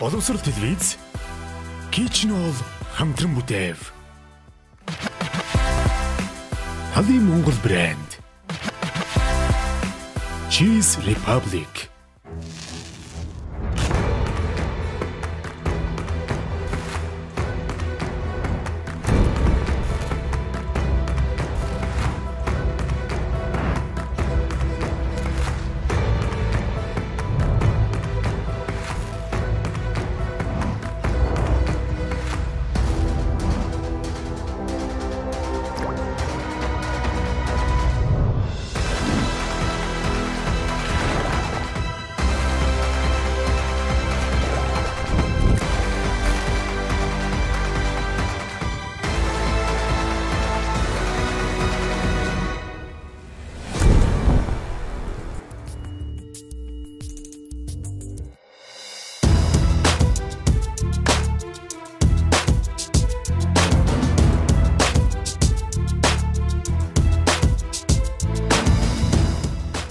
Боловсрол телевиз Кичнол хамтран бүтээв. Халын Монгол брэнд Cheese Republic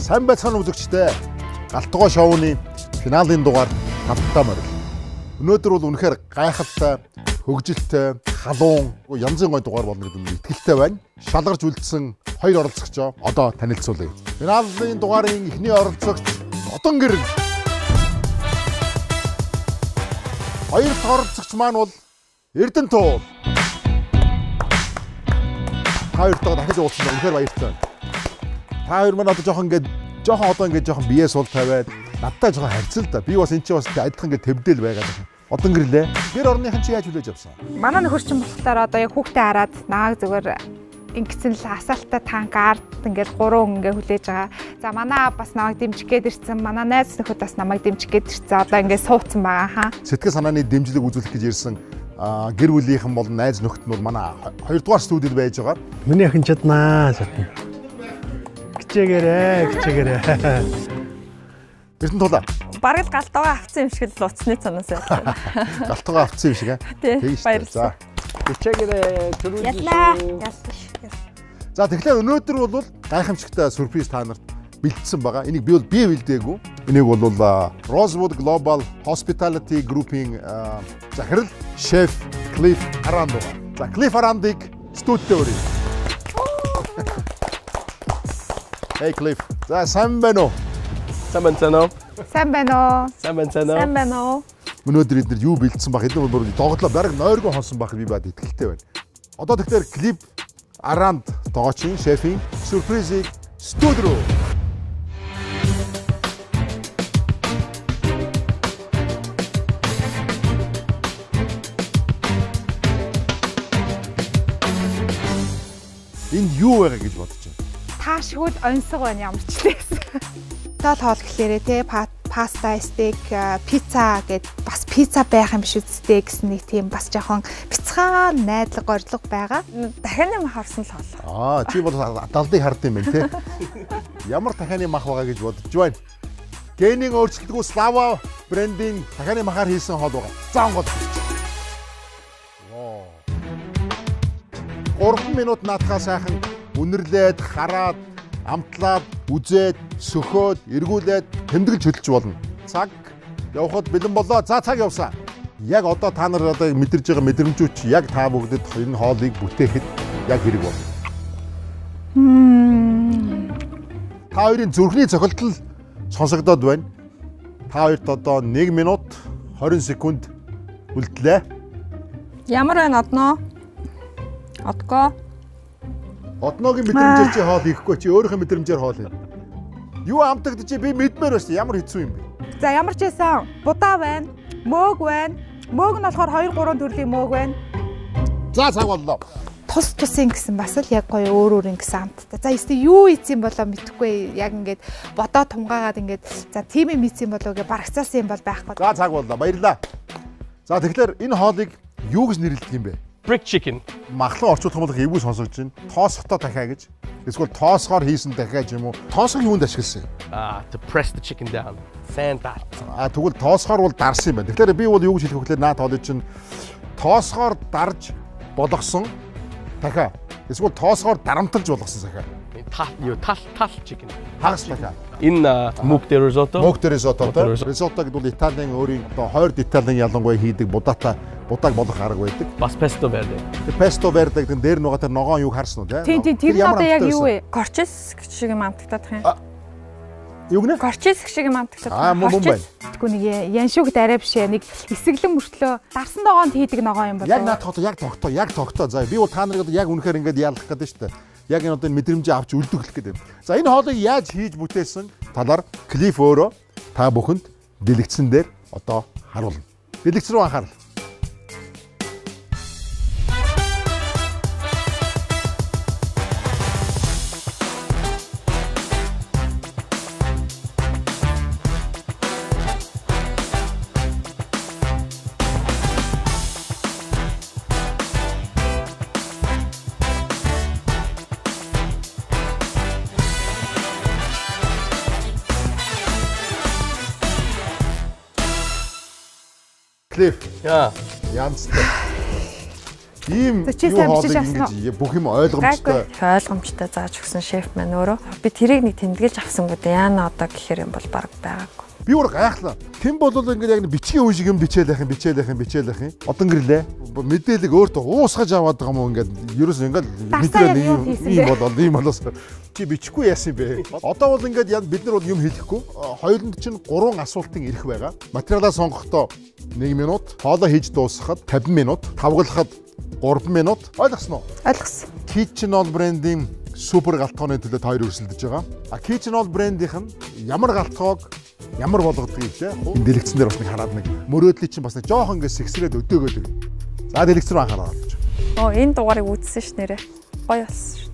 Сайн байцгаана үзэгчдээ. Галтгоо шоуны финалийн дугаар хамтдаа морил. Өнөөдөр бол үнэхээр гайхалтай, хөгжилтэй, халуун, янзын гой дугаар болно гэдэг нь итгэлтэй байна. Шалгарч үлдсэн хоёр оролцогчоо одоо танилцуулъя. Финалийн дугаарын эхний оролцогч Одон гэрэн. Хоёр дахь оролцогч маань бол Эрдэнэ туу. Хоёр дахь дахиж уулзсан үнэхээр баяртай. Та хоёр маань одоо жоохон ингээд жоохон одоо ингээд жоохон бие сул тавиад надтай жоохон харьцал да. Би бас эн чинь бас адилхан ингээд төвдөл байгаад байна. Одоо гэрлээ. Гэр орныхан чи яаж хүлээж авсан? Манай нөхөрчин болохоор одоо яг хүүхдээ хараад нааг зүгээр ингэсэн л асаалтаа танк арт ингээл гурван ингээ хүлээж байгаа. За манай бас намайг дэмжих гээд ирсэн. Манай найз нөхөд бас намайг дэмжих гээд ирсэн. Одоо ингээ суудсан байгаа хаа. Сэтгэл санааны дэмжлэг үзүүлэх гэж ирсэн гэр бүлийнхэн бол найз нөхд нь бол манай хоёрдугаар студид байж байгаа. Миний охин чаднаа чадна. Хичээгээрээ, хичээгээрээ. Эрдэнэ тулаа. Бараг л галтуугаа авцсан юм шиг л уцсны цанаас байна. Галтугаа авцсан юм шиг аа. Тий, За. Хичээгээрээ төрүүлж. Яллаа. Яллаа. За тэгэхээр өнөөдөр бол гайхамшигтай сюрприз та нарт бэлдсэн байгаа. Энийг би бол бие бэлдээгүй. Энийг бол Rosewood Global Hospitality Group-ийн захирал шеф Cliff Arand байгаа. За Cliff Arand-ыг студид өрье. Hey Cliff. За сайн байна уу? Сайн байна уу? Сайн байна уу? Сайн байна уу? Сайн байна уу? Өнөөдөр эдгээр юу бэлдсэн баг хэдэн бол тоглоо бараг нойргоо хонсон баг би бад итгэлтэй байна. Одоо тэгэхээр Cliff Arand тоочийн шефийн сюрпризийг студид руу Энд юу байгаа гэж бодож Таашгүй онцгой байна ямар ч лээс. Тол хоол гэхлээрээ те паста, стейк, пицца гэд бас пицца байх юм биш үсттэй гэсэн нэг тийм бас жоохон бяцхан найдлага горилго байгаа. Дахин юм харсан л хоол. Аа, чи бол далдыг хард юм байна те. Ямар дахианы мах байгаа гэж бодож байна. Генийн өөрчлөлтгүй Slava брендийн дахианы махаар хийсэн хоол байгаа. Заан гол. Воо. 3 минут наатахаа сайхан үнэрлээд, хараад, амтлаад, үзээд, сөхөөд, эргүүлээд тэмдэглэж хөдөлж болно. Цаг явхад бэлэн болоо. За цаг явсан. Яг одоо та нар одоо мэдэрж байгаа мэдрэмжүүч яг та бүгдэд энэ хоолыг бүтээхэд яг хэрэг болно. Та хоёрын зүрхний цохилтол сонсогдоод байна. Та хоёрт одоо 1 минут 20 секунд үлдлээ. Ямар байна одноо? Одгоо. Одноогийн мэдрэмжээр чи хоол ихгүй чи өөрийнхөө мэдрэмжээр хоол ий. Юу амтагд чи би мэдмээр байна шүү. Ямар хэцүү юм бэ? За ямар ч байсан будаа байна, мөөг байна. Мөөг нь болохоор 2 3 төрлийн мөөг байна. За цаг боллоо. Тус тусын гэсэн бас л яг гоё өөр өөр ингэсэн амттай. За эсвэл юу ийцэн болоо мэдэхгүй яг ингээд бодоо тунгаагаад ингээд за тийм юм ийцэн болоо гэж барагцаасан юм бол байхгүй. За цаг боллоо. Баярлаа. За тэгэхээр энэ хоолыг юу гэж нэрлэдэг юм бэ? Brick chicken. Махлан юм бол эвгүй сонсогдож байна. Тоосхтой дахиа гэж. Эсвэл тоосгоор хийсэн дахиа ч юм уу. Тоосгог юунд ашигласан юм? Ah, to press the chicken down. Sand bat. А тэгвэл тоосгоор бол дарсан юм байна. Тэгэхээр би бол юу гэж хэлэх вэ наад хоолой чинь тоосгоор дарж болгосон дахиа. Эсвэл тоосгоор дарамталж болгосон дахиа. Tal, you tal, tal chicken. Хагас mukde risotto. Мөгтөр ризотто. Мөгтөр ризотто. Ризотто гэдэг бол Италийн өөрийн одоо хойд Италийн ялангуяа хийдэг будаатай будааг болох арга байдаг. Бас pesto verde. Тэр песто вердэг тэр дээр нөгөө тэр ногоон юг харсан уу те? Тийм тийм тэр нь одоо яг юу вэ? Горчис шиг юм амтагдах юм. Юу гэнэ? Горчис шиг юм амтагдах. Аа мөн мөн байна. Тэгвэл нэг яншуг дараа биш. Нэг эсэглэн мөртлөө дарсан догоонд хийдэг ногоо юм болов. Яг наад тогтоо, яг тогтоо, яг тогтоо. За би бол та нарыг яг үнэхээр ингэж яалах гэдэг шүү дээ. Яг энэ одоо мэдрэмжээ авч үлдүүлэх гэдэг. За энэ хоолыг яаж хийж бүтээсэн талаар клип өөрөө та бүхэнд дэлгэцэн дээр одоо харуулна. Дэлгэц рүү анхаарал. Клип Yeah. янзтай. Ийм юу хоолыг ингэж бүх юм ойлгомжтой. Ойлгомжтой зааж өгсөн шеф маань өөрөө. Би тэрийг нэг тэмдэглэж авсангүй дээ. Яана одоо гэхээр юм бол баг байгаагүй. Би өөр гайхлаа. Хэн бол ингэж яг бичгийн үе шиг юм бичээл яхин бичээл яхин бичээл яхин. Одоо ингэрлээ. Мэдээлэг өөртөө уусгаж аваад байгаа юм ингээд ерөөс ингээд яг юу ийм хийсэн ийм болоос чи бичихгүй яасан бэ? Одоо бол ингээд яг бид нар бол юм хэлэхгүй. Хоёуланд чинь гурван асуултын ирэх байгаа. Материалаа сонгохдоо 1 минут, хоолоо хийж дуусгахад 50 минут, тавгалахад 3 минут. Ойлгосноо? Ойлгосон. Kitchen All брэндийн супер галтгооны төлөө хоёр өрсөлдөж байгаа. А Kitchen All брэндийнх нь ямар галтгоог ямар болгодгийг те энэ дэлгэцэн дээр бас нэг хараад нэг мөрөөдлийн чинь бас нэг жоохон ингэ сэгсрээд өдөөгөөд. За дэлгэц рүү анхаарал авч. Оо энэ дугаарыг үзсэн ш нэрэ. Гоё болсон ш.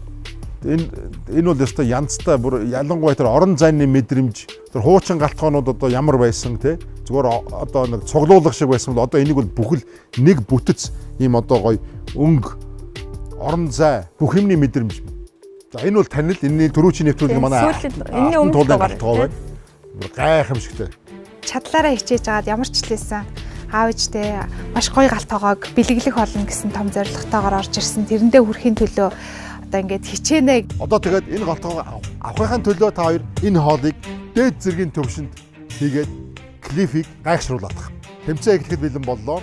Энэ энэ бол ёстой янзтай бүр ялангуяа тэр орон зайны мэдрэмж тэр хуучин галтгоонууд одоо ямар байсан те зүгээр одоо нэг цуглуулах шиг байсан бол одоо энийг бол бүхэл нэг бүтэц ийм одоо гоё өнгө орон зай бүх юмны мэдрэмж. За энэ бол танил энэний төрүүчийн нэвтрүүлэг манай сүүлийн- энэний өмнөх дугаар, Гайхамшигтай. Чадлаараа хичээж агаад ямар ч хэлсэн аав ээжтэй маш гоё галтоогоог бэлэглэх болно гэсэн том зорилготойгоор орж ирсэн. Тэрэндээ хүрэхийн төлөө одоо ингээд хичээнэ Одоо тэгээд энэ галтгоо авахын төлөө та хоёр энэ хоолыг дээд зэргийн төвшөнд хийгээд клифийг гайхшруулах. Тэмцээн эхлэхэд бэлэн боллоо.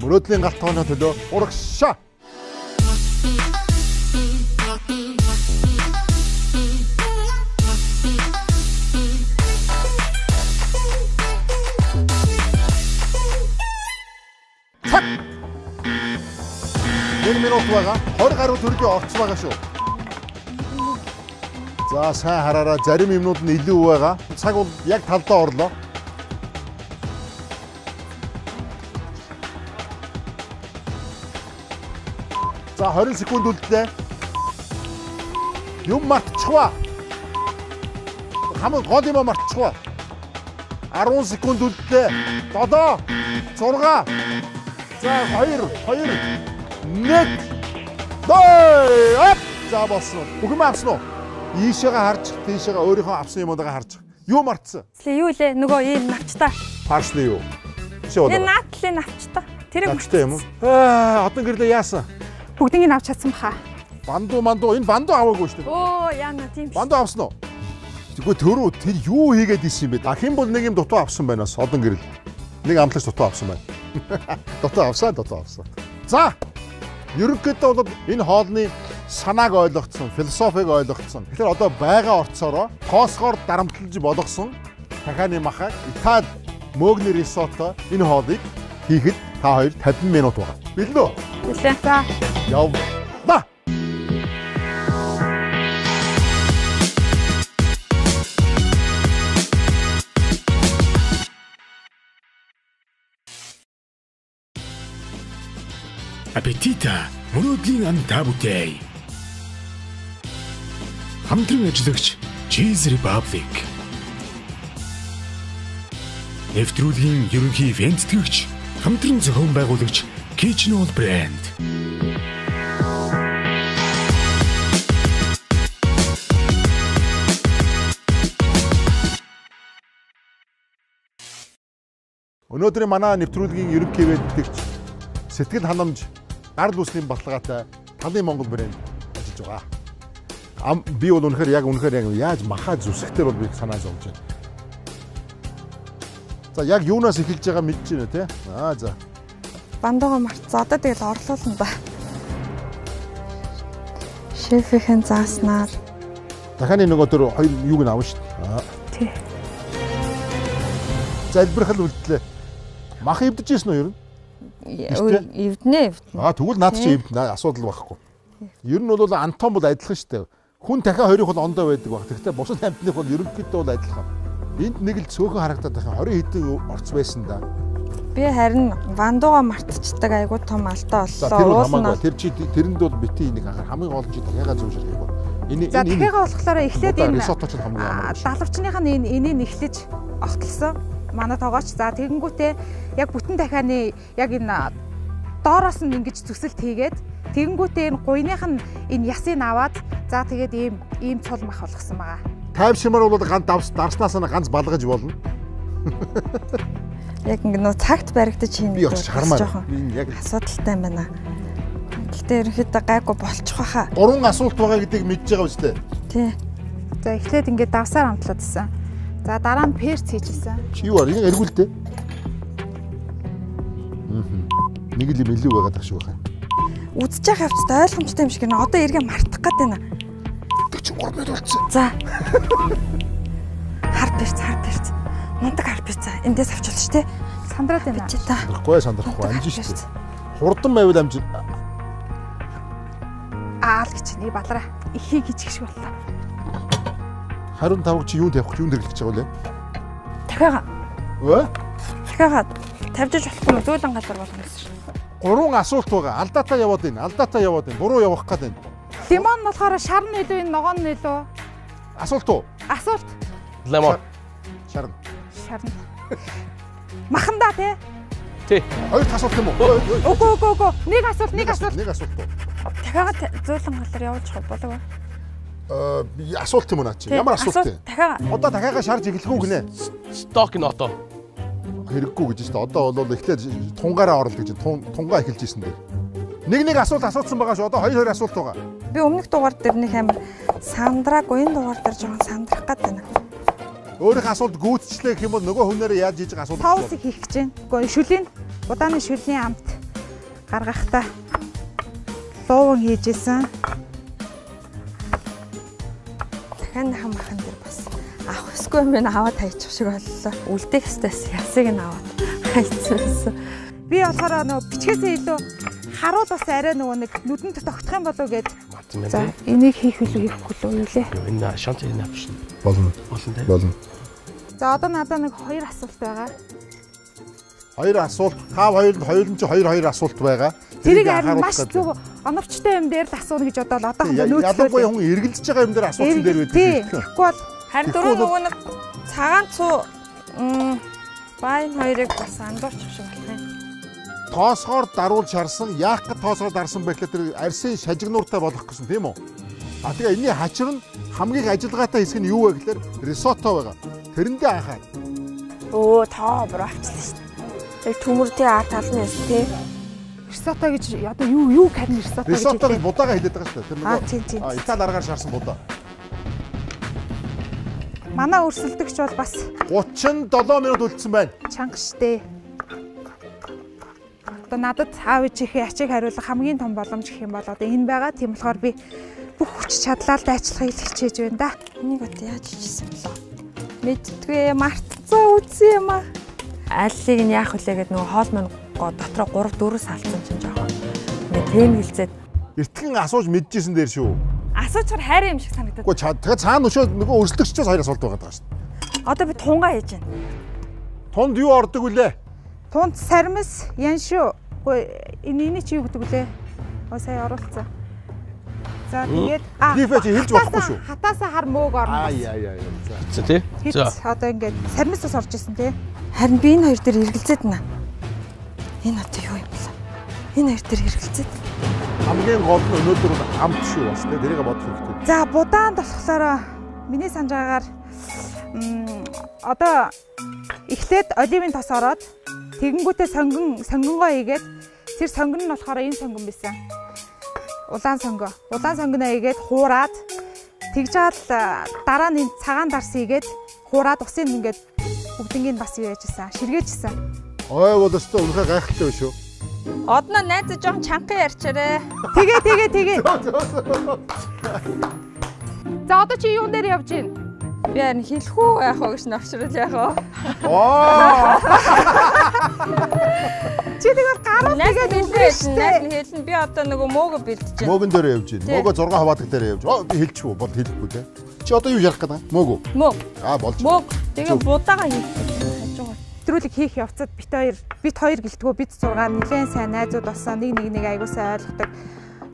Мөрөөдлийн галтгооны төлөө урагшаа. Цаг. 1 минут байгаа. 20 гаруй төрлийн орц байгаа шүү. За сайн хараараа зарим юмнууд нь илүү байгаа. Цаг бол яг талдаа орлоо. За 20 секунд үлдлээ. Юм мартчихва. Хамаг гол юм мартчихва. 10 секунд үлдлээ. 7 6 За 2 2 1 Дай! Ап! За болсон. Бүх юм авсан уу? Ийшээгээ харж, тийшээгээ өөрийнхөө авсан юмудаа харж. Юу мартсан? Слэ юу лээ нөгөө энэ навчтаа. Парсли юу? Энэ удаа. наатлын навчтаа. Тэрийг Навчтай юм уу? Аа, одоо гэрлээ яасан? бүгднийг авч чадсан баха. Банду манду энэ банду аваагүй шүү дээ. Оо яана тийм ш. Банду авсан уу? Тэгвэл төрөө тэр юу хийгээд исэн юм бэ? А хэн бол нэг юм дутуу авсан байна бас одон гэрэл. Нэг амтлагч дутуу авсан байна. Дутуу авсан, дутуу авсан. За. Ерөнхийдөө бол энэ хоолны санааг ойлгоцсон, философиг ойлгоцсон. Тэгэхээр одоо байгаа орцоороо тоосгоор дарамтлаж болгосон дахианы махаг Итали мөөгний рисотто энэ хоолыг хийхэд та хоёр 50 минут байгаа. Бэлэн үү? Нилээ. За Яв. Аппетита мөрөөдлийн ан та бүтэй. Хамтран ажиллагч Cheese Republic. Нэвтрүүлгийн ерөнхий ивент тэтгэгч хамтран зохион байгуулагч Kitchen All Brand. Өнөөдрийн манай нэвтрүүлгийн ерөнхий вэддэгч сэтгэл ханамж гар лүсний баталгаатай Талын Монгол брэнд ажиллаж байгаа. ам би бол үнэхээр яг үнэхээр яг яаж махаа зүсэхтэр бол би санаа зовж байна. За яг юунаас эхэлж байгаа мэдэж байна те. Аа за. Бандууга марцсан. Одоо тэгэл орлуулна да. Шефийн зааснаар Даханы нөгөө төр хоёр юуг нь авна шүү дээ. Аа. тий. Залбирхал үлдлээ. Мах эвдэж ирсэн үү ер нь? Эвднэ эвднэ. Аа тэгвэл наад чи эвдэн асуудал байхгүй. Ер нь бол антон бол адилхан шүү дээ. Хүн дахиад хоёрын бол ондоо байдаг баг. Гэхдээ бусад амьтных бол ерөнхийдөө бол адилхан. Энд нэг л цөөхөн харагдаад байх 20 хэдэн орц байсан да. Би харин бандууга мартчихдаг айгуу том алдаа боллоо. бол хамаагүй. Тэр чи тэрэнд бол бити нэг анхаар хамгийн гол нь чи дахиагаа зөвшөөрөх юм. Энэ За дахиагаа болохоор эхлээд энэ рисото ч хамгийн а, амар. далавчных нь энэ энийг эхлэж огтлсон манай тоогооч за тэгэнгүүтээ яг бүтэн дахианы яг энэ доороос нь ингэж зүсэлт хийгээд тэгэнгүүтээ энэ гуйных нь энэ ясыг аваад за тэгээд ийм ийм цул мах болгосон байгаа. Тайвшимаар бол ганц давс дарснаас нь ганц балгаж болно. Яг ингэ нөө цагт баригдаж хийнэ. Би очиж хармаа. Би яг асуудалтай юм байна. Гэхдээ ерөнхийдөө гайгүй болчих واخа. Гурван асуулт байгаа гэдгийг мэдж байгаа биз дээ. Тий. За эхлээд ингэ давсаар амтлаад гисэн. За дараа нь перц хийжсэн. Чи юу арга эргүүлдэ. Мм. Нэг л юм илүү байгаад тах шиг байна. Үдсэж явах явцтай ойлгомжтой юм шиг нэ. Одоо эргээ мартах гээд байна. 43 минут болцсон. За. Хар перц, хар перц. Мундаг хар перц. Эндээс авчвал ш тий. Сандраад байна. Сандрахгүй сандрахгүй амжин шүү дээ. Хурдан байвал амжин. Аа л гэж нэг балараа ихийг хийчих шиг боллоо. 25 чи юунд явах юунд хэрэглэж байгаа вэ? Дахиагаа. Өө? Дахиагаа тавьж болохгүй мө зөөлөн газар болгоно гэсэн шин. Гурван асуулт байгаа. Алдаатай яваад байна. Алдаатай яваад байна. Буруу явах гээд байна. Лимон нь болохоор шар нь илүү энэ ногоон нь илүү. Асуулт уу? Асуулт Лемон. Шарн. шар нь. Махандаа тий. Тий. Хоёр асуулт юм уу? Үгүй үгүй үгүй. Нэг асуулт, нэг асуулт. Нэг асуулт уу? Дахиагаа зөөлөн газар явуулчих болов уу? Э, асуулт юм наа чи? Ямар асуулт вэ? Одоо дахиагаа шарж эхлэхгүй гинэ. Stock in auto. Хэрэггүй гэж шүү дээ. Одоо бол эхлээд тунгаараа орол гэж тун тунгаа эхэлж ирсэн дээ. Нэг нэг асуулт асуусан байгаа шүү. Одоо хоёр хоёр асуулт байгаа. Би өмнөх дугаар дээр нэг амар сандраагүй энэ дугаар дээр жоохон сандрах гээд байна. Өөрийнх асуулт гүйцчлээ гэх юм бол нөгөө хүнээрээ яаж хийж байгаа асуулт. Тоусыг хийх гэж байна. Гэхдээ шүлийн удааны шүлийн амт гаргахтаа лууван хийжсэн. Дахиад хам махан дээр бас авах хэсгүй юм байна аваад хайчих шиг боллоо. Үлдэх хэстээс ясыг нь аваад хайцсан. Би болохоор нөгөө бичгээсээ илүү харуул бас арай нөгөө нэг нүдэнд тогтох юм болов юм За энийг хийх үлээ хийхгүй л юу лээ. Энэ шант энэ авшин. болно. Болно те. Болно. За одоо надад нэг хоёр асуулт байгаа. Хоёр асуулт. Тав хоёрын хоёрын чи хоёр хоёр асуулт байгаа. Тэрийг Тэрийг харин маш зөв оновчтой юм дээр л асууна гэж бодоод одоо гэдэг. Ялангуяа хүн эргэлдэж байгаа юм дээр асуусан дээр байдаг. Юм. Тэгэхгүй бол Харин дөрөв нөгөө нэг цагаан цуу байн хоёрыг бас андуурчих шиг байна. Тоосгоор даруул шарсан, яах гэж тоосгоор дарсан байх гэхээр тэр арсын шажигнууртай болох гэсэн тийм үү? А тэгээ энэний хачир нь хамгийн ажиллагаатай хэсэг нь юу вэ гэхээр рисото байгаа. Тэрэндээ анхаа. Өө тоо бүр авчлаа шүү дээ. Тэр төмөр тий арт талны эс тий. Рисото гэж одоо юу юу харин рисото гэж Рисото гэж будаага хэлээд байгаа шүү дээ. Тэр Аа нөгөө тийм тийм. а, Итали аргаар шарсан будаа. Манай өрсөлдөгч бол бас 37 минут үлдсэн байна. чанга штэ. Одоо надад аав ээжийнхээ ачиг хариулах хамгийн том боломж гэх юм бол одоо энэ байгаа. Тийм болохоор би бүх хүч чадлаа л дайчлахыг хичээж байна да. Энийг одоо яаж хийжсэн бэлээ? Мэдтгүй мартцсан үгүй юм аа. Аллыг нь яах вүлээ гэд нөгөө хоол маань го дотроо 3 4 салцсан чинь жоохон. Ингээ тэмгэлзээд Эртгэн асууж мэдчихсэн дээр шүү. асуучаар хайрын юм шиг санагдаад. Гэхдээ чад цаана өшөө нөгөө өрсөлдөгчөөс хоёр асуулт байгаа даа шүү. Одоо би тунгаа хийж байна. Тунд юу ордог вүлээ? Тунд сармис яншуу. Үгүй энэ энэ чи юу гэдэг вүлээ? Оо сая оруулцсан. За тэгээд Лифэ чи хэлж болохгүй шүү. Хатаасаа хар мөөг орно. Аа яа яа яа. За. Тий. За. одоо ингээд сармис ус орж исэн тий. Харин би энэ хоёр дээр эргэлзээд байна. Энэ одоо юу юм бэ? Энэ хоёр дээр эргэлзээд. Хамгийн гол нь өнөөдөр бол амт шүү бас тэ тэрийг бодох хэрэгтэй. За будаанд болохоор миний санаж байгаагаар м, одоо эхлээд оливын тос ороод тэгэнгүүтээ сонгон сонгонгоо хийгээд тэр сонгон нь болохоор энэ сонгон байсан. Улаан сонгоо. Улаан сонгоноо хийгээд хуураад Тэгж жаал дараа нь цагаан дарс хийгээд хураад усын ингээд бүгднийг бас юу яажсэн ширгээжсэн. Ой бол өстой үнэхээр гайхалтай биш үү? Одноо найз жоохон чанхан ярьчаарэ. Тэгээ тэгээ тэгээ. За одоо чи юун дээр явж гин? Би харин хэлэхүү яах вэ гэж навчрал яах вэ? Аа. Чи тэгэл гараа тэгээд хэлнэ үлдээ найз нь хэлнэ. Би одоо нөгөө моого бэлдэж байна. Мөгөн дээр явж байна. Мөгөө 6 хаваадаг дээр явж. Оо би хэлчихв бол хэлэхгүй те. Чи одоо юу ярих гэдэг? Мөгөө. Мөг. Аа болж. Мөг. Тэгээ будаага хийх хажуугаар. Нэвтрүүлэг хийх явцад бит хоёр бит хоёр гэлтгөө бит 6 нэлээд сайн найзууд болсон. Нэг нэг нэг сайн ойлгодог.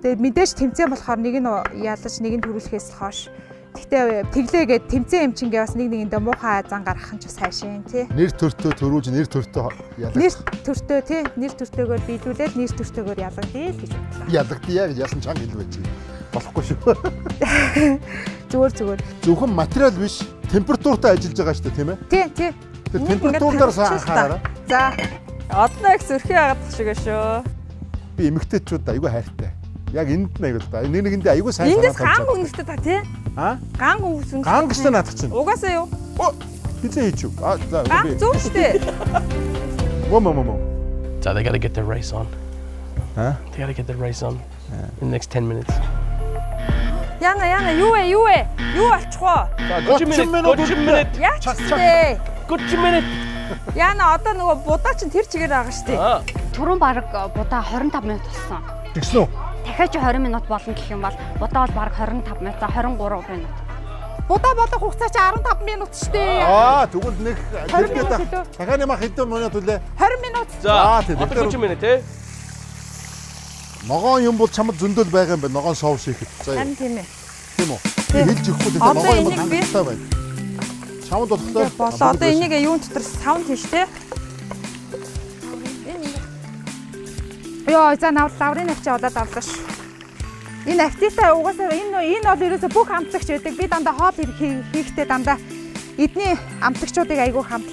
Тэгээд мэдээж тэмцээн болохоор нэг нь ялаж нэг нь төрүүлэхээс хойш Гэхдээ тэглээгээд тэмцээн юм чингээ бас нэг нэгэндээ муухай зан гаргах нь ч бас хайшин тий. Нэр төртөө төрүүлж нэр төртөө Нэр ялагд. төртөө тий нэр төртөөгөөр биелүүлээд нэр төртөөгөөр ялгадъя л гэж бодлоо. Ялагдъя гэж ясан чанга хэлвэ чи. Болохгүй шүү. Зүгээр зүгээр. Зөвхөн материал биш, температуртай ажиллаж байгаа шүү дээ, тийм ээ? Тий тий. Та. анхаараа. За Одноо их сөрхий агаад шиг шүү. Би эмэгтэйчүүд айгүй хайртай. Яг энд нь айгүй та. Нэг нэгэндээ айгүй сайн Эндээс санаа ганг тавьж өнгөтэй та тий? Аа? Ганг өнгөс. Ганг гэстэй наадах чинь. Угаасаа юу? Оо, хизээ хийчихв. Аа, за. Ганг зөв штэ. Мом мом мом. So they got to get their race on. Huh? They got to get their race on in the next 10 minutes. Яна яна юу вэ юу вэ? Юу болчих вэ? Good minute. minute Good minute. Яач. Good minute. Яна одоо нөгөө будаа чинь тэр чигээр байгаа штэ. Ah. Түрүүн баг будаа 25 минут болсон. Тэгсэн үү? Дахиад чи 20 минут болно гэх юм бол будаа бол баг 25 минут, 23 минут. будаа бодох хугацаа чи 15 минут штэ. Аа, тэгвэл нэг минут хэлөө. дахиад нэмах хэдэн минут үлээ? 20 минут. За, одоо Тэгэхээр- 30 minute eh? Ногоон юм бол чамд зөндөл байгаа юм байна. Ногоон шоу шийхэд. За, Харин тийм ээ. тийм үү? Хэлж өгөхгүй дээ. Одоо Ногоон юм бол энийг би- Чамд болохоор Болоо одоо энийг юун дотор саунд хийн штэ. Йоо за навл лаврын авчи удаад авлаа ш. Энэ автитай угаасаа энэ энэ бол ерөөсө бүх амтлагч байдаг. Би дандаа хоол хий- хийхдээ дандаа эдний амтлагчуудыг айгүй хамт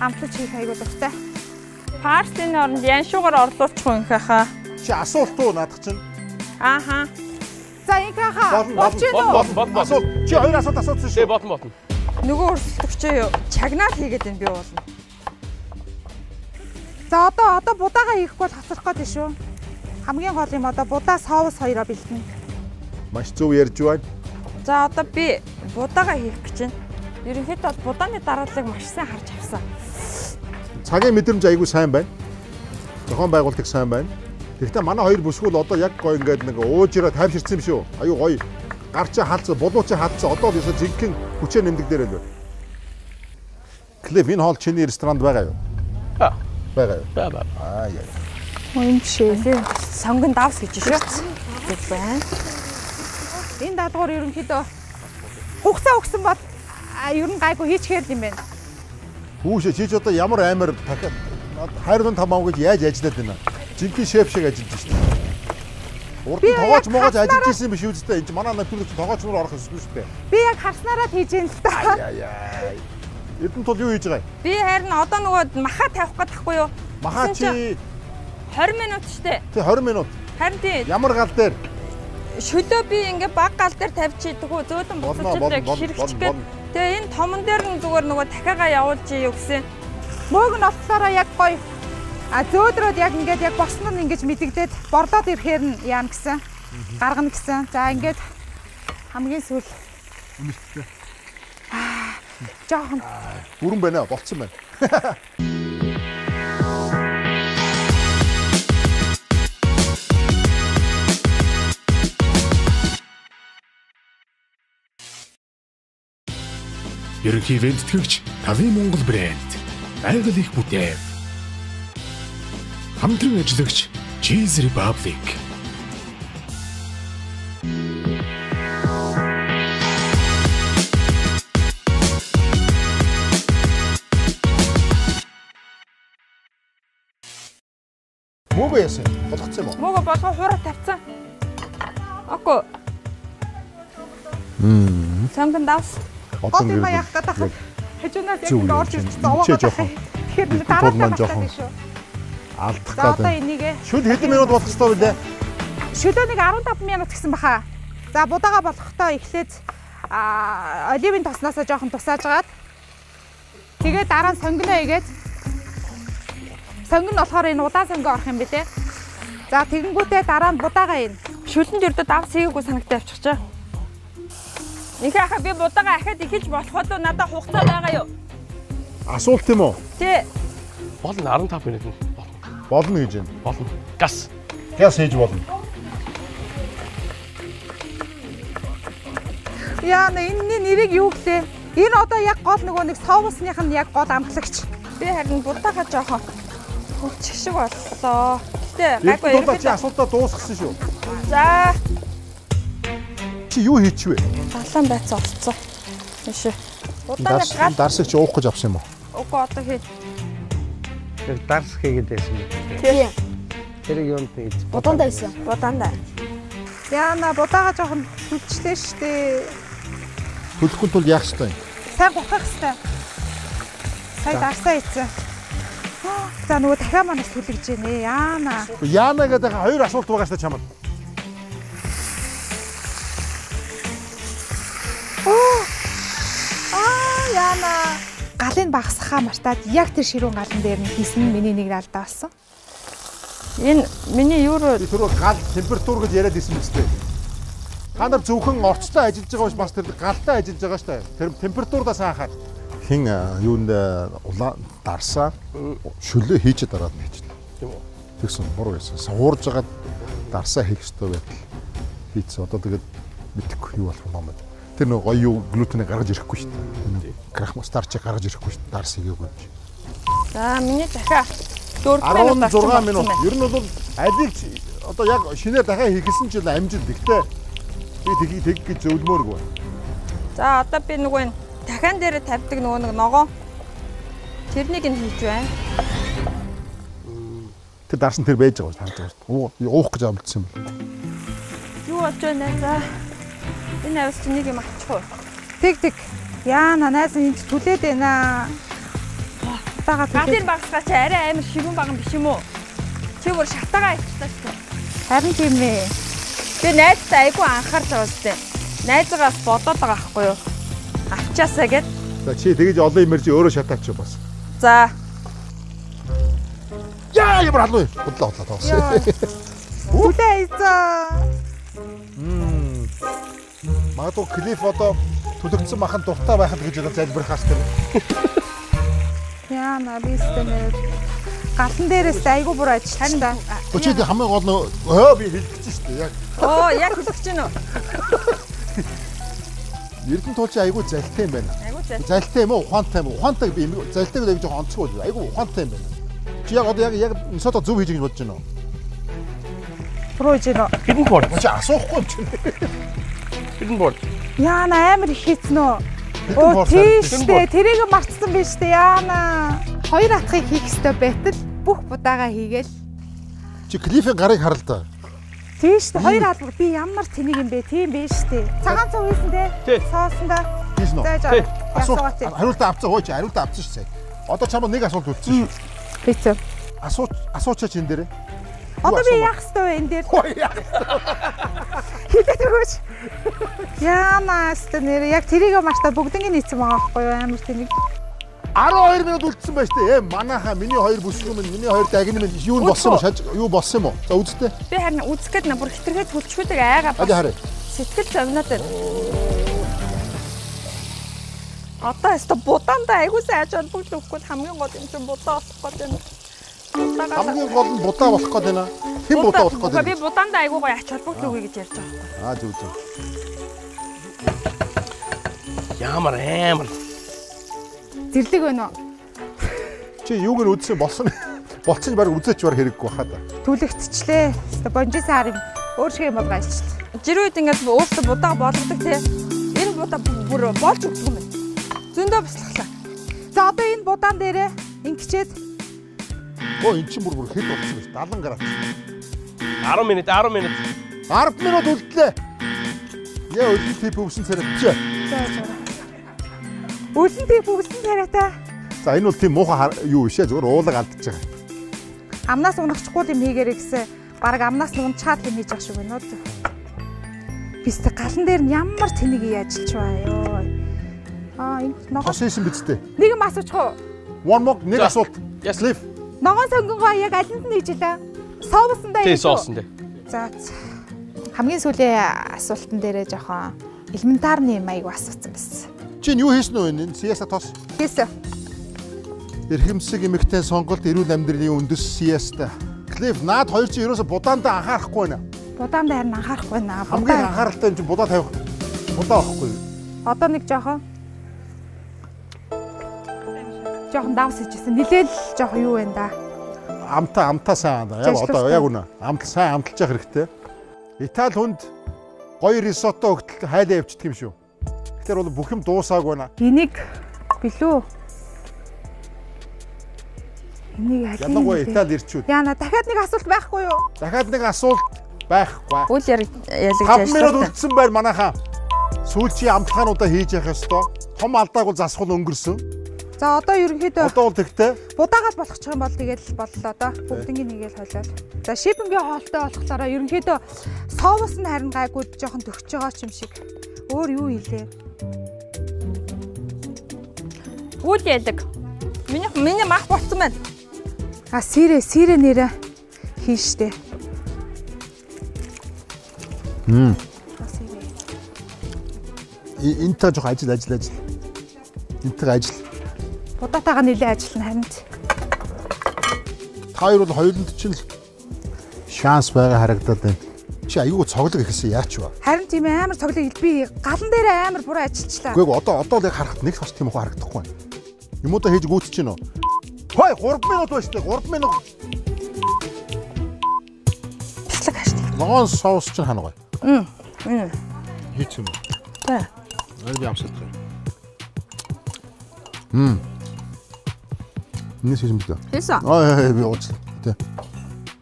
хамтлагч хийх айгүй дуртай. Парстын оронд яншуугаар орлуулчих юм хаа. чи асуулт уу наадах чинь? Ааха. За инх хаа Болно, болж гин Болно, үү? болно, болно. Асуулт. Чи хоёр асуулт асуусан шүү. bottom bottom. Нөгөө өрсөлдөгч юу? Чагнаал хийгээд байна би болно. За одоо одоо будаага хийхгүй бол хацрах гээд шүү. Хамгийн гол юм одоо будаа соус хоёроо бэлтэнэ. Маш зөв ярьж байна. За одоо би будаага хийх гэж байна. Ерөнхийдөө бол будааны дарааллыг маш сайн харж авсан. Цагийн мэдрэмж айгүй сайн байна. Зохион байгуулалт сайн байна. Гэхдээ манай хоёр бүсгүүл одоо яг гоё ингээд нэг уужраа тайвширсан юм шүү. Аюу гоё. Гарчаа хаалцсан, булуучаа хаалцсан. Одоо л ясаа жинхэнэ хүчээр нэмдэг дээр байна. Клев энэ хоол чиний ресторанд байгаа юу? Аа. Байгаа юу? Баа баа. Аа яа. Бишээ. Тийм. Сонгон давс гэж шүү. Тэг байна. Энэ даалгавар ерөнхийдөө хугацаа өгсөн бол ер нь гайгүй хийчихээр юм байна. Хүүшээ чи ч одоо ямар амар дахиад хайрын тамаа гэж яаж ажиллаад байна? Жинхэнэ шеф шиг ажиллаж шүү. Урд нь тоогооч хаснараа- ажиллаж исэн биш дээ. Энд манай натурч тоогооч мөр орох ёсгүй шүү дээ. Би яг харснараа хийж юм л та. Яа яа. Эдэн тул юу хийж байгаа юм? Би харин одоо нөгөө маха тавих гээд тахгүй юу? Маха чи 20 минут штэ. тий 20 минут Харин тийм ямар гал дээр шөлөө би ингээ баг гал дээр тавьчихдаг зөөдөн Болно, буцаж болно, гээд. Тэгээ энэ томон дээр нь зүгээр нөгөө дахиагаа явуулж юу гэсэн. Мөөг нь болохоор яг гоё. А зөөдрөөд яг ингээд яг босноо нь ингэж мэдэгдээд борлоод ирэхээр нь яам гэсэн. Гаргана гэсэн. За ингээд хамгийн сүүл үнэтэй. жоохон Бүрэн байна аа, болцсон байна. Ерөнхий вентгэгч Тавын Монгол брэнд. Айгал их бүтээв. Хамтран ажиллагч Cheese Republic. Мөөгөө яасан? Болгоцсон юм уу? Мөөгө болгоо хураа тавьсан. Око. Мм. Сонгон давс. Одоо гол юм яах гэдэг хаа. Хажуунаас яг юм орж ирж зовоогоо. Тэгэхээр дараа нь жоохон. жоохон. Алдах За одоо гэдэг. энийгээ Шүд хэдэн минут болох ёстой вэ? шөлөө нэг 15 минут гэсэн баха. За будаага болгохдоо эхлээд а оливын тосноосоо жоохон тусааж гаад тэгээд дараа нь сонгино игээд сонгино болохоор энэ удаан сонгио орох юм бэлээ. За тэгэнгүүтээ дараа нь будаагаа ийн. Шүлэн дөрдөө давс хийгээгүй санагдаж авчихчаа. Ихэ хаа би будаага ахад ихэж болох болоо надад хугацаа байгаа юу? Асуулт юм уу? Тий. Болно 15 минут нь болно. Гэж байна. Болно. Газ. Гяс хийж болно. Яа на энэний нэрийг юу гэлээ? Энэ одоо яг гол нөгөө нэг соусных нь яг гол амтлагч. Би харин будаага жоохон хөвчих шиг боллоо. Гэтэ гайгүй Гайгүй чи ерөөдөө. асуултаа дуусгасан шүү. За, Чи юу хийчихвэ? далайн байц олцсон. Тийш. Будаага Дарс гал дарсыг чи уух гэж авсан юм уу? угаа одоо хий. Тэр дарс хийгээд байсан юм. Тий. Тэр юунд хийж. Будаанда байсан. Будаанда. Яа на будаага жоохон хүчлээ штэ. Төлөхгүй тул яах юм? Сайн гутах хэвээр. Сая дарсаа ийцэн. За нөгөө дахиад манаас түлэгж ийнэ. Яана. Яана гэдэг хоёр асуулт байгаа шүү чамд. Аа яана. Галыг багасхаа мартаад яг тэр ширүүн галан дээр нь хийсэн миний нэг алдаа болсон. Энэ миний юуруу Би түрүү гал температур гэж яриад исэн мэт дээ. Та нар зөвхөн орцтой ажиллаж байгаа биш бас тэр галтай ажиллаж байгаа шүү дээ. Тэр температурдаа сайхан. Хин юунд улаан дарсаа шөлөө хийж дараад хийчихлээ. Тийм үү? Тэгсэн буруу байсан. Суурж агаад дарсаа хийх ёстой байтал хийцээ. Одоо тэгээд мэдэхгүй юу болох юм байна. Тэр нэг гоё юу глютенийг гаргаж ирэхгүй шүү дээ. Крахмал старчийг гаргаж ирэхгүй шүү дээ. Дарс хийгээгүй. За, миний дахиад 4 минут 16 минут. Ер нь бол алиг одоо яг шинээр дахиад хийхсэн ч л амжилт. Гэхдээ би тгий тэг гэж зөвлөмөөргүй. За, одоо би нөгөө энэ дахиан дээр тавьдаг нөгөө нэг ногоон тэрнийг нь хийж байна. Тэр дарсан тэр байж байгаа шүү. Уу уух гэж амлцсан юм. Юу болж байна за. Энэ авс чи нэг юм авчих уу? Тэг тэг. Яана найз энд түлээд байна. Галын түлээд. багсгаа чи арай амар ширүүн баган биш юм уу? Чи бүр шатагаа ичтаа шүү. Харин тийм ээ. Би найзтай айгүй анхаарч байгаа зү. Найзгаас бодоод байгаа байхгүй юу? Авчаасаа гэд. За чи тэгэж олон юмэр чи өөрөө шатаач бас. За, Яа ямар халуун. Бодлоо бодлоо тоос. Түлээ ийзээ. Магадгүй клип одоо төлөгдсөн махан дуртай байхад гэж одоо залбирхаас тэр. Яана би стэнэ. Галан дээрээс айгу бүр ажиллаж та. Өчигд хамгийн гол нь өө би хэлчихсэн шүү дээ. Яг оо яг хэлэх чинь үү? Эрдэнэ туулчи айгүй залтай юм байна. Айгуу зай. Залтай юм уу? Ухаантай юм уу? Ухаантай би залтай гэдэг жоохон онцгой бол айгүй ухаантай юм байна. Чи яг одоо яг яг нисото зөв хийж гэж бодож байна уу? Руу жинөө. Hidden board. Чи асуухгүй юм чи. Hidden board. Яана амар их хийцэн үү? Хитэн Оо тийштэй. Тэрийг мартсан биш үү? Яана. Хоёр атгыг хийх ёстой байтал бүх будаага хийгээл. Чи клифийн гарыг хар л да. Тийштэй. Хоёр албар би ямар тэнийг юм бэ? Тийм биш үү? Цагаан цог хийсэн. Тийш нөө. Зайж Тий. аваа. Асуулт Асуугач. хариултаа авцсан хөөч хариултаа авцсан шүү дээ. Одоо чамд нэг асуулт үлдсэн шүү. Бицүү. Асууч асуучаач энэ дээрээ. Одоо би яах ёстой вэ энэ дээр? Хой яа. Хилээд өгөөч. Яана өстө нэр яг тэрийг мартаа бүгднийг нийцсэн байгаа байхгүй юу? Амар тэнийг. 12 минут үлдсэн байж тээ. Манайха миний хоёр бүсгүй минь миний хоёр дагны минь юу болсон юм шаж юу болсон юм уу? За үзтээ. Би харин үзэхэд на бүр хитрхэд хөлчгүүдэг айгаа харъя. сэтгэл зовноод байна. Одоо өстө будаанда айгуу сайн аж холбогдол өгөхгүй хамгийн гол юм чинь будаа болох гээд байна. Хамгийн гол нь будаа болох гээд байна. Хэн будаа болох гээд Би байна? будаанда айгуу гоё ач холбогдол өгье гэж ярьж байгаа байхгүй. Аа зүг зүг. Ямар амар. Зэрлэг байна уу? Чи юуг нь үзсэн болсон. Болцсон баг үзээч бар хэрэггүй хаа да. Түлэгтчлээ. Өстө бонжисэн хар юм. Өөр шиг юм болгоо ичт. Жирүүд ингээд өөртөө будаага болгодог те. Энэ будаа бүр болж өгдөг юм байна. Зөндөө бяцлахлаа. За одоо энэ будаан дээрээ ингэчээд Оо эн чинь бүр бүр хэд болсон биш 70 градус. 10 minute, 10 minute. 10 минут үлдлээ. Яа үлдэн тип өвсөн царай чи. зааж байгаа. Үлэнтэй бүгсэн царайтай. За энэ бол тийм муухай юу бишээ зүгээр уулаг алдчихж байгаа. Амнаас унахчихгүй юм хийгэрэй гэсэн. Бараг амнаас нүн чаад юм хийж явах шиг байна уу? Бистэ галан дээр нь ямар тэнэг яажилч баа ёо. Аа энэ ногоон Тос хийсэн биз дээ. нэг юм асуучих уу? One more нэг За. асуулт. Yes. Cliff. Ногоон сонгонгоо яг алинд нь хийжилээ? Соовсондоо хийж. Тий, соовсондоо. За. Хамгийн сүүлийн асуултан дээрээ жоохон элементарны маяг асуусан байсан. Чинь юу хийсэн үү энэ? CS тос. Хийсэн. Ирхэмсэг эмэгтэй сонголт эрүүл амьдралын үндэс CS та. Клиф наад хоёр чинь ерөөсө будаанда анхаарахгүй байна. Будаанда харин анхаарахгүй байна. Хамгийн анхааралтай нь чинь будаа тавих. Будаа авахгүй. Одоо нэг жоохон жоохон давс хийжсэн. Нилээл жоохон юу вэ да. Амтаа амтаа сайн аа. Яг одоо яг үнэ. Амт сайн амталж явах хэрэгтэй. Итали хүнд гоё рисотто өгтөл хайлаа явчихдаг юм шүү. Тэгэхээр бол бүх юм дуусаагүй байна. Энийг билүү. Энийг аль Ялангуяа Итали ирчүүд. Яна дахиад нэг асуулт байхгүй юу? Дахиад нэг асуулт байхгүй. Үл 5 минут ажилласан. үлдсэн байр манайхаа. Сүүлчийн амтлагаануудаа хийж явах ёстой. Том алдааг бол засвал өнгөрсөн. За одоо ерөнхийдөө Одоо бол тэгтээ будаагаад болгочих юм бол тэгэл боллоо доо. Бүгднийг нэгээл хойлол. За шипингийн хоолтой болохоор ерөнхийдөө соус нь харин гайгүй жоохон төгсөж байгаа ч юм шиг. Өөр юу хийлээ? Үл ялаг. Миний миний мах болцсон байна. А сирэ сирэ нэрэ хийн штэ. Мм. Энтэй жоох ажил ажил ажил. Энтэй ажил. Будаатайгаа нэлээд ажиллана харин. ч. Та хоёр бол хоёуланд чинь л шанс байгаа харагдаад байна. Чи аюу цоглог ихсэн яач вэ? Харин тийм амар цоглог би галан дээр амар буруу ажиллачлаа. Үгүй ээ, одоо одоо л яг харахад нэг бас тийм их харагдахгүй байна. Юмудаа хийж гүйцэж гин үү? Хой 3 минут байна шүү дээ. 3 минут. Бяцлаг хааштай. Ногоон соус чинь хана гоё. Мм. Мм. Хийц юм. Тэ. Арай би амсаад байна. Мм. Нээс хийж мэдээ. Хийсэн. Аа би уучлаа. Тэ.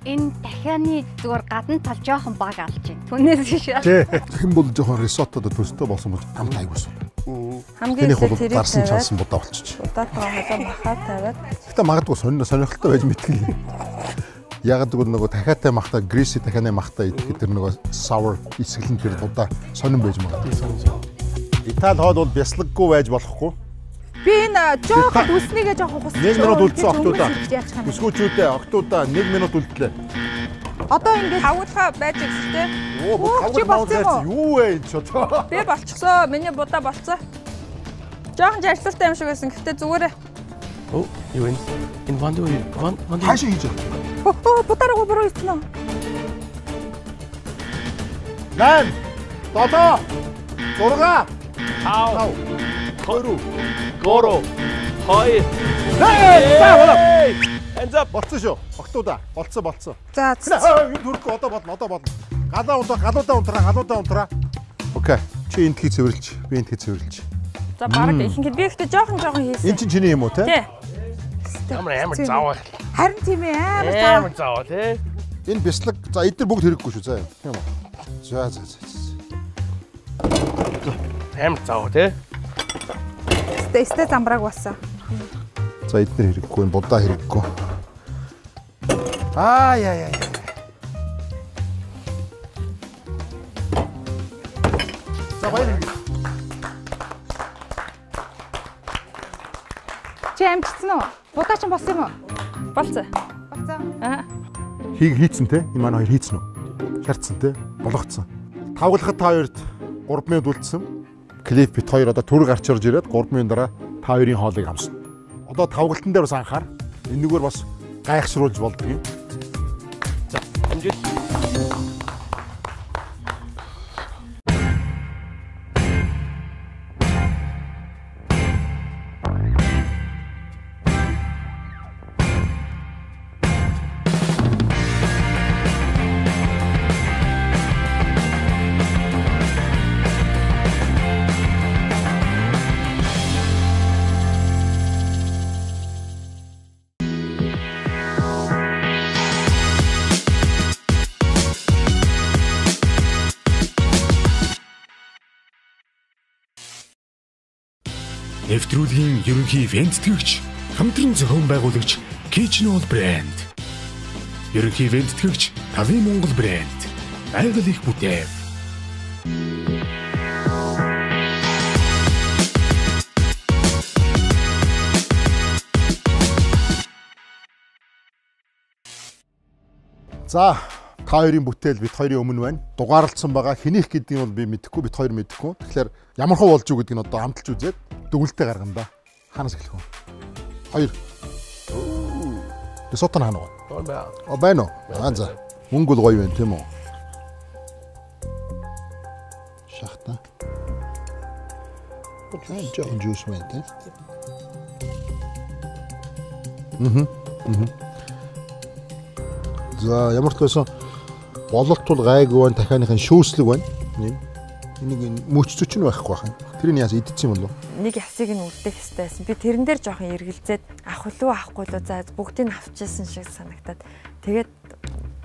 Энэ дахианы зүгээр гадна тал жоохон баг алж байна. Түүнээс биш. Тэ. Хэн бол жоохон рисоттод төстэй болсон бол амт айгуус. Хамгийн Тэнийг бол ихтэй тэрийг дарсан тавиад чансан будаа болчих. удаатайгаа холоо махаа тавиад Гэтэ магадгүй сонир сонирхолтой байж мэдгүй. Яг гэвэл нөгөө дахиатай махта гриси дахианы махта идэх тэр нөгөө sour эсгэлэн тэр будаа сонирн байж магадгүй. Итали хойд бол бяслаггүй байж болохгүй. Би энэ жоохон үснийгээ жоохон хусч. Нэг минут үлдсэн юм. Өсгөөчүүдээ октоудаа 1 минут үлдлээ. Одоо ингээд тавгуулхаа байж ихтэй. Оо уу? юу вэ энэ ч одоо. Би болчихсон. Миний будаа болцсон. Жохон жаргалтай юм шиг байсан. Гэхдээ зүгээрээ Оо юу энэ? Энэ ванд уу? Ванд ванд. Хаашаа хийж байгаа? Оо будаараа буруу хийсэн үү? 8 7 6 Тав. 2 Горо. Хой. Hey! Hands up. Болцсон шүү. Октоудаа. Болцсон болцсон. За Юу төрөх одоо болно одоо болно. Галаа унтаа галуудаа унтраа галуудаа унтраа. Окей. Чи энд хий цэвэрлж. Би энд хий цэвэрлж. за баг ихэнхэд би ихтэй жохон Энд хийсэн. чинь чиний юм уу те? Тий. Ямар амар заавал. харин тийм ээ амар заа. Амар заавал тий. Энэ бяцлаг за эдгээр бүгд хэрэггүй шүү заа. Тийм үү? За за за. за. Амар заавал тий. Сте замбрааг басан. За эдгээр хэрэггүй, будаа хэрэггүй. Аа яа яа. За баяр. Чи амжицсан уу? Будаа ч болсон юм уу? Болцсон. Болсон. Аа. Хийг хийцэн те? Энэ манай хоёр хийцэн үү? Хярцсан те? Болгоцсон. Тавгалахад та хоёрт 3 минут үлдсэн. Клип бит хоёр одоо түр гарч орж ирээд 3 минут дараа та хоёрын хоолыг амсна. Одоо тавгалтан дээр бас анхаар. Энэгээр бас гайхшруулж болдог юм. За амжилт. Нэвтрүүлгийн ерөнхий ивент тэтгэгч, хамтран зохион байгуулагч Kitchenol брэнд. Ерөнхий ивент тэтгэгч Тавын Монгол брэнд. Байгаль их бүтэев. За та хоёрын бүтээл бит хоёрын өмнө байна. Дугаарлцсан байгаа. Хинийх гэдгийг бол би мэдэхгүй, бит хоёр мэдэхгүй. Тэгэхээр ямар хөө болж юу гэдгийг нь одоо хамталж үзээд дүгнэлтээ гаргана да. Хаанаас эхлэх вэ? Хоёр. Рисотто хаана вэ? Гол бай. А байна уу? Аа за. Мөнгө бол гоё байна тийм үү? Шахта. Жоохон жуус байна тийм. Мгм. Мгм. За ямар ч байсан бололт бол гайгүй байна, дахианыхын шүүслэг байна. Нэм. Энийг мөч зүч нь байхгүй байх юм. Тэрийг яас идсэн юм болов? Нэг ясыг нь үлдэх хэрэгтэй байсан. Би тэрэн дээр жоохон эргэлзээд авах уу авахгүй юу за бүгдийг нь авчихсан шиг санагтаад тэгээд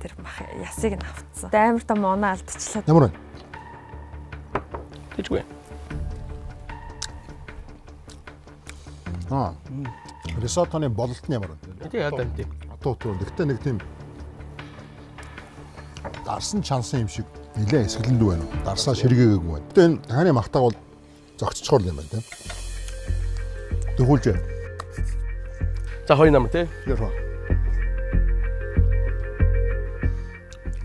тэр бах ясыг нь авцсан. Амар том оноо алдчихлаа. Ямар байна? Тэжгүй. Аа. Рисоттоны бололт нь ямар байна? Тэг яа даа тийм. Атуу туу. Гэхдээ нэг тийм дарсан чансан юм шиг нилээ эсгэлэндүү байна. уу? Дарсаа ширгээгээгүй байна. Гэтэ энэ таны махтаг бол зогцчоор юм байна тийм. Дөхүүлж. За хоёр намар тий. Яруу.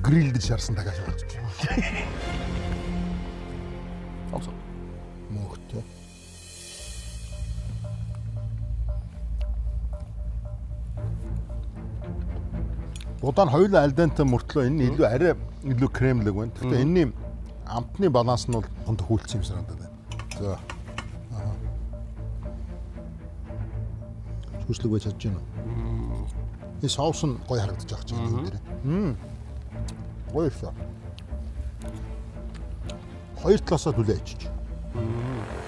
Грилд шарсан болж байна. Амсаа. Мөхтэй. Удаан хоёулаа альденте мөртлөө энэ нь илүү арай илүү кремлэг байна. Гэхдээ энэний амтны баланс нь бол хон төхүүлсэн юм санагдаад байна. За. Аа. Зүслэг байж чадж байна уу? Энэ соус нь гоё харагдаж байгаа ч юм дээр. Мм. Гоё их. Хоёр талаасаа түлээ ичиж.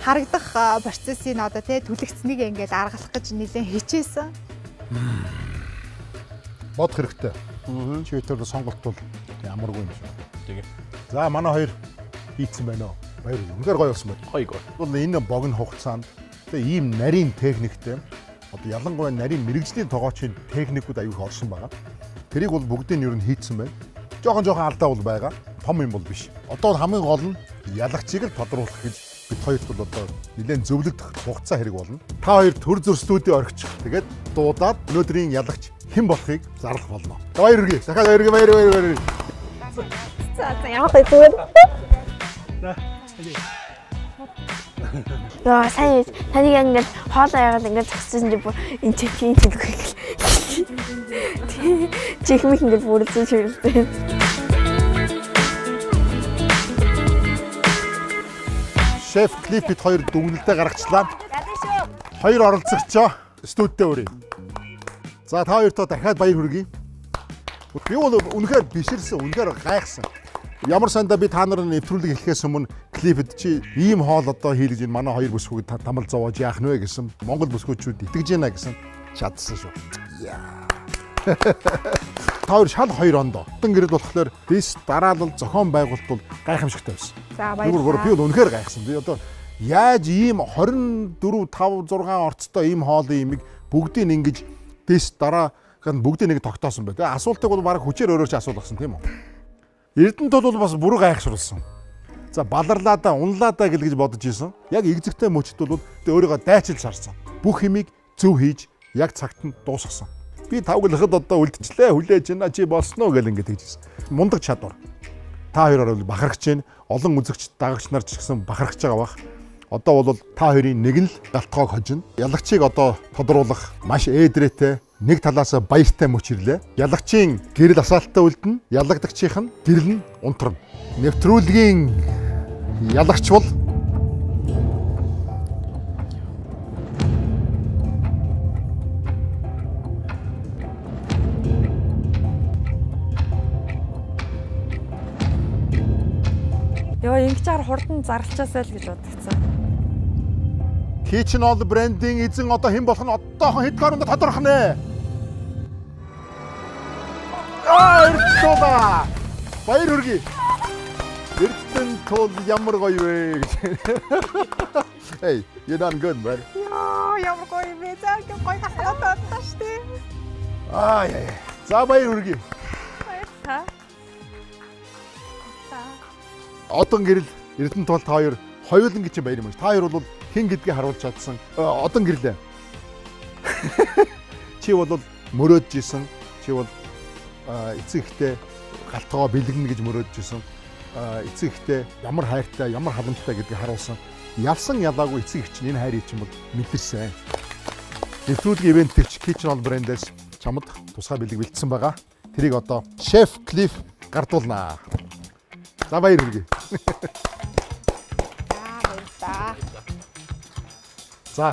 харагдах а, процессыг одоо тий түлэгцнийг ингээд аргалах гэж нэлээд хичээсэн. Бодох хэрэгтэй. Чи өтөр сонголт бол ямаргүй юм шиг. Тэгээ. За манай хоёр хийцэн байна уу? Баяр. Үнээр гоё болсон байна. Хоёр гол. Бол энэ богино хугацаанд тэгээ ийм нарийн техниктэй одоо ялангуяа нарийн мэрэгжлийн тогоочийн техникүүд аюух орсон байгаа. Тэрийг бол бүгдийг нь ер нь хийцэн байна. Жохон жохон алдаа бол байгаа. Том юм бол биш. Одоо хамгийн гол нь ялагчийг л тодруулах гэж бид хоёрт бол одоо нэлээд зөвлөгдөх хугацаа хэрэг болно. Та хоёр төр зөр студио орчих. Тэгээд дуудаад өнөөдрийн ялагч хэн болохыг зарлах болно. За баяр хүргэе. Дахиад баяр хүргэе. Баяр баяр баяр. За за явах бай зүгээр. Яа сайн таныг ингээд хоолоо яагаад ингээд зогссон чи бүр энэ чи тийм төлөх гэл. Чихмих ингээд бүрдсэн шивэлтэй. Шеф клипит хоёр дүгнэлтээ гаргачлаа. Хоёр оролцогчоо студидтэй өрөө. За та хоёртоо дахиад баяр хүргэе. Би бол үнэхээр биширсэн, үнэхээр гайхсан. Ямар санда би та нар нэвтрүүлэг эхлэхээс өмнө клипэд чи ийм хоол одоо хийлгэж ин манай хоёр бүсгүйд та- тамал зовоож яах нь вэ гэсэн Монгол бүсгүйчүүд итгэж байна гэсэн чадсан шүү. Та хоёр шал хоёр ондоо. Тэн гэрэл болохоор дис дараалал зохион байгуулалт бол гайхамшигтай байсан. За бүр би баярлалаа. бол үнэхээр гайхсан. Би одоо яаж ийм 24 5 6 орцтой ийм хоолын имийг бүгдийг ингэж дэс дараа гэн бүгдийг нэг тогтоосон бай. Тэгээ асуултыг бол баг хүчээр өөрөө ч асуулгасан тийм үү? Эрдэнэт бол бас бүрэг гайхшруулсан. За баларлаада унлаада гэл гэж бодож исэн. Яг экзэгтэй мөчт бол тэгээ өөрийгөө дайчилж харсан. Бүх хэмийг зөв хийж яг цагт нь дуусгасан. Би тавглахад одоо үлдчихлээ хүлээж байна чи болсноо гэл ингэж тэгжсэн. Мундаг чадвар та хоёроор бол бахархаж байна. Олон үзэгч дагагч нар ч гэсэн бахархаж байгаа бах. Одоо бол та хоёрын нэг нь л галтгоог хожино. Ялагчийг одоо тодруулах маш ээдрээтэй нэг талаас баяртай мөч ирлээ. Ялагчийн гэрэл асаалттай үлдэнэ. Ялагдагчийн нь гэрэл нь унтарна. Нэвтрүүлгийн ялагч бол Йоо ингэж чаар хурдан зарлчаасай л гэж бодогцсон. Kitchen All брендийн эзэн одоо хэн болох нь одоохон хэд гарунд тодорхой нэ. Аа, эрдэнэ. Баяр хүргэе. Эрдэнэ тул ямар гоё вэ гэж. Hey, you done good, man. Яа, ямар гоё юм бэ? За ингэ гоё хасаад байна шүү дээ. Аа, яа. За баяр хүргэе. Та. одон гэрэл Эрдэнэ тул та хоёр хоёулан гэж баяр юм. Та хоёр бол хэн гэдгийг харуулж чадсан. Э, Одон гэрлээ. Чи бол мөрөөдж исэн. Чи бол э, эцэг ихтэй галтгоо бэлгэнэ гэж мөрөөдж исэн. Э, эцэг ихтэй ямар хайртай, ямар халамжтай гэдгийг харуулсан. Ялсан ялаагүй эцэг их чинь энэ хайрыг чинь бол мэдэрсэн. Нэвтрүүлгийн ивентэгч Kitchen All брэндээс чамд тусгай бэлэг бэлдсэн байгаа. Тэрийг одоо Chef Cliff гардуулнаа. За баяр хүргэе. За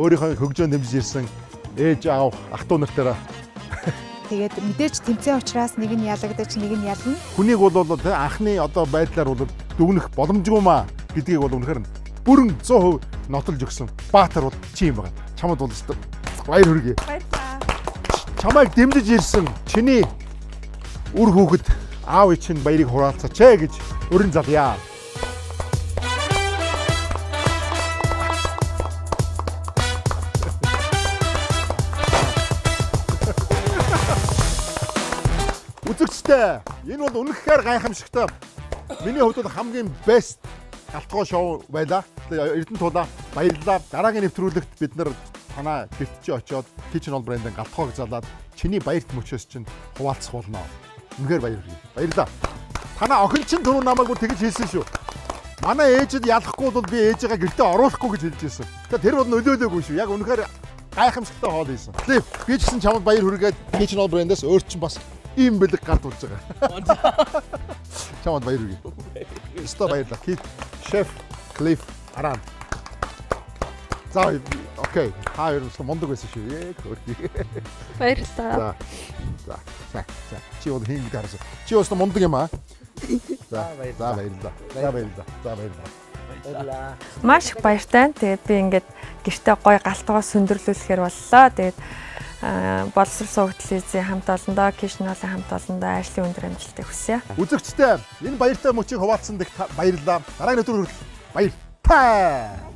өөрийнхөө хөгжөө нэмж ирсэн ээж аав ах トゥ нартаараа тэгээд мэдээж тэмцээн учраас нэг нь ялагдаж нэг нь ялна. хүнийг бол анхны одоо байдлаар бол дүгнэх боломжгүй маа гэдгийг бол үнэхээр бүрэн 100% нотолж өгсөн. Баатар бол чи юм байна. Чамд бол өстө баяр хүргэе. Баярлалаа. Чамайг дэмжиж ирсэн чиний үр хүүхэд аав чинь баярыг хураалцаач ээ гэж өрн залъя. Үзэгчтэй энэ бол үнэхээр гайхамшигтай. Миний хувьд хамгийн best галтгоо шоу байлаа. Эрдэнэ тулаа баярлалаа. Дараагийн нэвтрүүлэгт бид нар танаа гэрт чи очиод Kitchen All брэндийн галтгоог залаад чиний баярт мөчөөс чинь хуваалцах болно. Үнэхээр баяр хүргэе. Баярлалаа. Танаа охин чинь түрүү намайг бүр тэгж хэлсэн шүү. Манай ээжэд ялахгүй бол би ээжигээ гэртээ оруулахгүй гэж хэлж ирсэн. Тэгэхээр тэр бол нөлөөлөөгүй шүү. Яг үнэхээр гайхамшигтай хоол ийсэн. Би ч гэсэн чамд баяр хүргээд Kitchen All брэндээс өөр чинь бас ийм бэлэг гардуулж байгаа. Чамд баяр хүргэе. Өстой баярлалаа. Кит шеф Клиф Аран. За окей. Хоёр өстой мундаг байсан шүү. Ээ хөрхий. Баярлалаа. За. За. За. Чи бол хин гэдэг харсан. Чи өстой мундаг юм аа. За. За баярлалаа. За баярлалаа. За баярлалаа. Маш их баяртай. Тэгээд би ингээд гэртээ гой галтгоо сөндөрлүүлэхээр боллоо. Тэгээд боловсрол телевизийн хамт олондоо, кишнолын хамт олондоо ажлын өндөр амжилтыг хүсье. Үзэгчтэй энэ баяртай мөчийг хуваалцсан дэх баярлалаа. Дараагийн өдөр хүртэл баяр. Та.